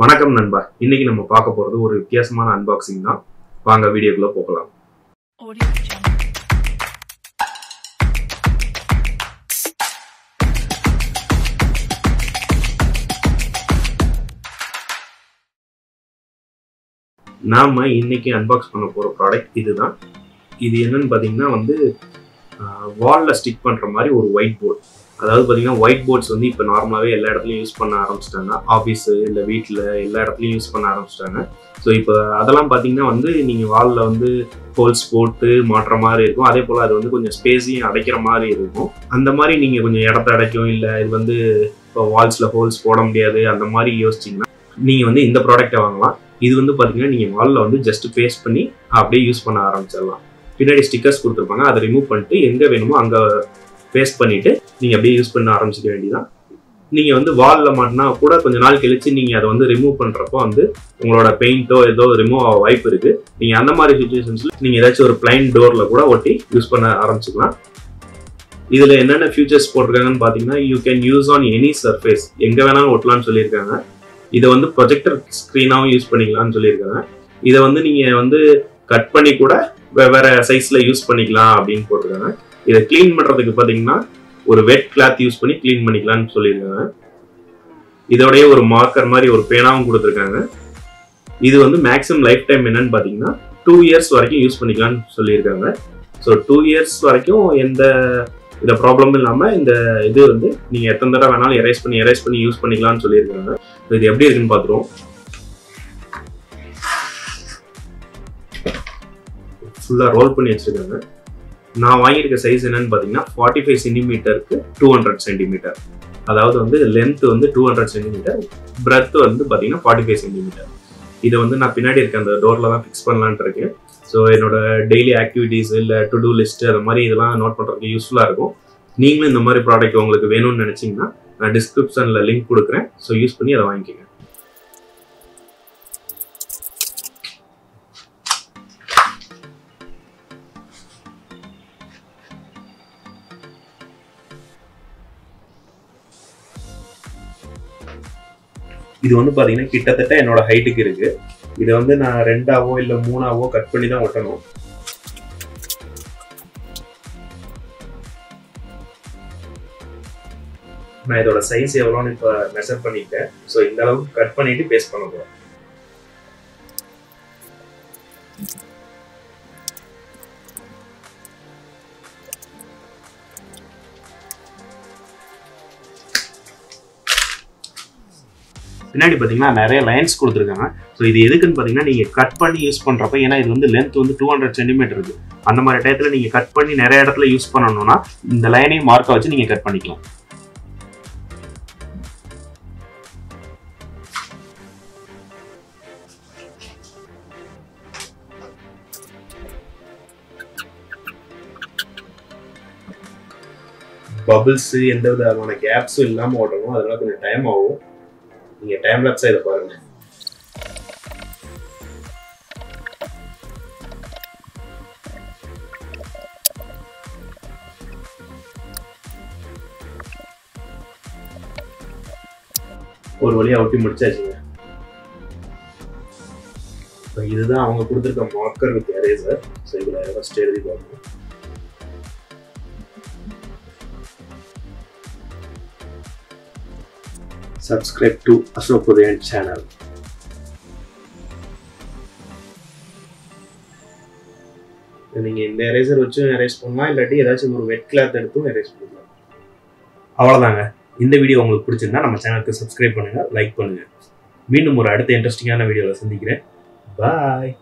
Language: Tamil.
வணக்கம் நண்பா. இன்னைக்கு நம்ம பார்க்க போறது ஒரு வித்தியாசமான அன்பாக்சிங் தான். வாங்க வீடியோக்குள்ள போகலாம். நாம இன்னைக்கு அன்பாக்ஸ் பண்ண போற ப்ராடக்ட் இதுதான். இது என்னன்னு பாத்தீங்கன்னா வந்து வால்ல ஸ்டிக் பண்ற மாதிரி ஒரு ஒயிட் போர்ட் அதாவது பார்த்திங்கன்னா ஒயிட் போர்ட்ஸ் வந்து இப்போ நார்மலாகவே எல்லா இடத்துலையும் யூஸ் பண்ண ஆரம்பிச்சிட்டாங்க. ஆஃபீஸு இல்லை வீட்டில் எல்லா இடத்துலையும் யூஸ் பண்ண ஆரம்பிச்சிட்டாங்க. ஸோ இப்போ அதெல்லாம் பார்த்தீங்கன்னா வந்து நீங்கள் வாலில் வந்து ஹோல்ஸ் போட்டு மாட்டுற மாதிரி இருக்கும். அதே போல் அது வந்து கொஞ்சம் ஸ்பேஸையும் அடைக்கிற மாதிரி இருக்கும். அந்த மாதிரி நீங்கள் கொஞ்சம் இடத்த அடைக்கும் இல்லை இது வந்து இப்போ வால்ஸில் ஹோல்ஸ் போட முடியாது அந்த மாதிரி யோசிச்சிங்கன்னா நீங்கள் வந்து இந்த ப்ராடக்ட்டை வாங்கலாம். இது வந்து பார்த்தீங்கன்னா நீங்கள் வாலில் வந்து ஜஸ்ட் பேஸ்ட் பண்ணி அப்படியே யூஸ் பண்ண ஆரம்பிச்சிடலாம். பின்னாடி ஸ்டிக்கர்ஸ் கொடுத்துருப்பாங்க. அதை ரிமூவ் பண்ணிட்டு எங்கே வேணுமோ அங்கே பேஸ்ட் பண்ணிட்டு நீங்கள் அப்படியே யூஸ் பண்ண ஆரம்பிச்சிக்க வேண்டியதான் நீங்கள் வந்து வாலில் மாட்டினா கூட கொஞ்ச நாள் கழிச்சு நீங்கள் அதை வந்து ரிமூவ் பண்ணுறப்போ வந்து உங்களோட பெயிண்ட்டோ ஏதோ ரிமூவ் ஆக வாய்ப்பு இருக்குது நீங்கள் அந்த மாதிரி சுச்சுவேஷன்ஸில் நீங்கள் ஏதாச்சும் ஒரு பிளைன் டோரில் கூட ஒட்டி யூஸ் பண்ண ஆரம்பிச்சிக்கலாம். இதில் என்னென்ன ஃபியூச்சர்ஸ் போட்டிருக்காங்கன்னு பார்த்தீங்கன்னா you can use on any surface எங்கே வேணாலும் ஒட்டலாம்னு சொல்லியிருக்காங்க. இதை வந்து ப்ரொஜெக்டர் ஸ்க்ரீனாகவும் யூஸ் பண்ணிக்கலாம்னு சொல்லியிருக்காங்க. இதை வந்து நீங்கள் வந்து கட் பண்ணி கூட வெவ்வேறு சைஸில் யூஸ் பண்ணிக்கலாம் அப்படின்னு போட்டிருக்காங்க. இதை க்ளீன் பண்ணுறதுக்கு பார்த்தீங்கன்னா ஒரு வெட் கிளாத் யூஸ் பண்ணி க்ளீன் பண்ணிக்கலாம்னு சொல்லியிருக்காங்க. இதோடைய ஒரு மார்க்கர் மாதிரி ஒரு பேனாவும் கொடுத்துருக்காங்க. இது வந்து மேக்ஸிமம் லைஃப் டைம் என்னன்னு பார்த்தீங்கன்னா டூ இயர்ஸ் வரைக்கும் யூஸ் பண்ணிக்கலாம்னு சொல்லியிருக்காங்க. ஸோ டூ இயர்ஸ் வரைக்கும் எந்த இந்த ப்ராப்ளமும் இல்லாமல் இந்த இது வந்து நீங்கள் எத்தனை தடவை வேணாலும் எரேஸ் பண்ணி எரேஸ் பண்ணி யூஸ் பண்ணிக்கலாம்னு சொல்லியிருக்காங்க. இது எப்படி இருக்குன்னு பார்த்துருவோம் ஃபுல்லாக ரோல் பண்ணி வச்சுருக்காங்க. நான் வாங்கியிருக்க சைஸ் என்னன்னு பார்த்தீங்கன்னா ஃபார்ட்டி ஃபைவ் சென்டிமீட்டருக்கு டூ ஹண்ட்ரட் சென்டிமீட்டர் அதாவது வந்து லென்த் வந்து டூ ஹண்ட்ரட் சென்டிமீட்டர் பிரெத் வந்து பார்த்தீங்கன்னா ஃபார்ட்டி ஃபைவ் சென்டிமீட்டர் இதை வந்து நான் பின்னாடி இருக்க அந்த டோரில் தான் ஃபிக்ஸ் பண்ணலான்ட்டு இருக்கேன். ஸோ என்னோட டெய்லி ஆக்டிவிட்டீஸ் இல்லை டு டூ லிஸ்ட் அது மாதிரி இதெல்லாம் நோட் பண்ணுறதுக்கு யூஸ்ஃபுல்லாக இருக்கும். நீங்களும் இந்த மாதிரி ப்ராடக்ட் உங்களுக்கு வேணும்னு நினச்சிங்கன்னா நான் டிஸ்கிரிப்ஷனில் லிங்க் கொடுக்குறேன். ஸோ யூஸ் பண்ணி அதை வாங்கிக்கோங்க. இது வந்து பார்த்தீங்கன்னா கிட்டத்தட்ட என்னோட ஹைட்டுக்கு இருக்கு. இதை வந்து நான் ரெண்டாவோ இல்லை மூணாவோ கட் பண்ணி தான் ஒட்டணும். நான் இதோட சைஸ் எவ்வளோன்னு இப்போ மெஷர் பண்ணிட்டேன். ஸோ இந்த அளவுக்கு கட் பண்ணிட்டு பேஸ்ட் பண்ண போகிறேன் பின்னாடி பார்த்தீங்கன்னா நிறைய லைன்ஸ் கொடுத்துருக்காங்க. ஸோ இது எதுக்குன்னு பார்த்தீங்கன்னா நீங்கள் கட் பண்ணி யூஸ் பண்ணுறப்ப ஏன்னா இது வந்து லென்த் வந்து டூ ஹண்ட்ரட் சென்டிமீட்டர் இருக்கு. அந்த மாதிரி டயத்தில் நீங்கள் கட் பண்ணி நிறைய இடத்துல யூஸ் பண்ணணும்னா இந்த லைனையும் மார்க்கை வச்சு நீங்கள் கட் பண்ணிக்கலாம். பபிள்ஸ் எந்த விதமான கேப்ஸும் இல்லாமல் ஓடணும் அதெல்லாம் கொஞ்சம் டைம் ஆகும். நீங்கள் டைம் லேப்ஸாக இதை பாருங்க. ஒரு வழியாக ஒட்டி முடிச்சாச்சுங்க. இப்போ இதுதான் அவங்க கொடுத்துருக்க மார்க்கர் வித் எரேசர் ஸோ இதில் ஃபஸ்ட் எழுதி பார்க்கணும் subscribe to Ashok Udayan channel. நீங்க இந்த எரேசர் வச்சும் எரேஸ் பண்ணலாம் இல்லாட்டி ஏதாச்சும் ஒரு வெட் கிளாத் எடுத்தும் எரேஸ் பண்ணலாம். அவ்வளோதாங்க இந்த வீடியோ உங்களுக்கு பிடிச்சிருந்தா நம்ம சேனலுக்கு சப்ஸ்கிரைப் பண்ணுங்க லைக் பண்ணுங்க. மீண்டும் ஒரு அடுத்த இன்ட்ரெஸ்டிங்கான வீடியோவில் சந்திக்கிறேன். பாய்